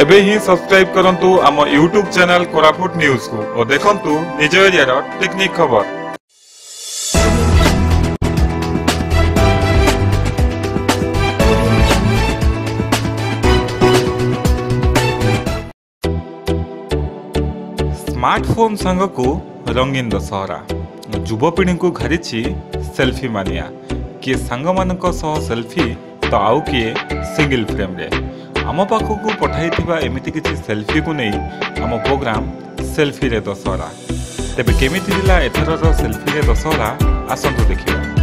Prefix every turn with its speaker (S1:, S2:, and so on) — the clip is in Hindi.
S1: एबे ही सब्सक्राइब करंतु आम यूट्यूब चैनल कोरापुट न्यूज को और देखंतु निज एरिया टेक्निक खबर स्मार्टफोन संग को रंगीन दशहरा युवपीढ़ी को घरी सेल्फी मानिया किए सांग सेल्फी तो आउ किए सिंगल फ्रेम फ्रेम्रे ଆମ ପାଖକୁ ପଠାଇଥିବା ଏମିତି କିଛି ସେଲ୍ଫିକୁ ନେଇ ଆମ ପ୍ରୋଗ୍ରାମ ସେଲ୍ଫିରେ ଦଶହରା ତେବେ କେମିତି ହେଲା ଏଥରର ସେଲ୍ଫିରେ ଦଶହରା ଆସନ୍ତୁ ଦେଖିବା